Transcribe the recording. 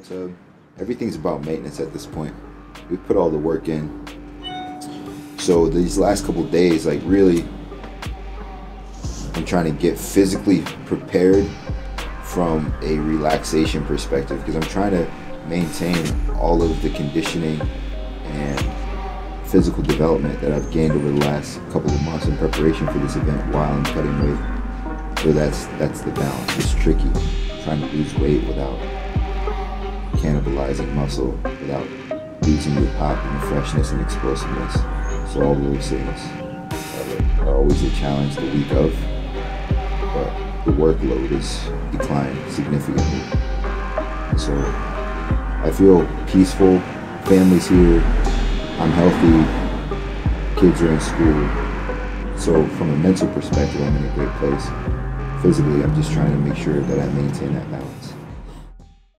tub. Everything's about maintenance at this point. We've put all the work in. So these last couple days, like really, I'm trying to get physically prepared from a relaxation perspective because I'm trying to maintain all of the conditioning and physical development that I've gained over the last couple of months in preparation for this event while I'm cutting weight. So that's that's the balance. It's tricky trying to lose weight without cannibalizing muscle, without losing your pop and freshness and explosiveness. So all those things are, are always a challenge the week of, but the workload is declined significantly. And so I feel peaceful, family's here, I'm healthy, kids are in school. So from a mental perspective, I'm in a great place. Physically, I'm just trying to make sure that I maintain that balance.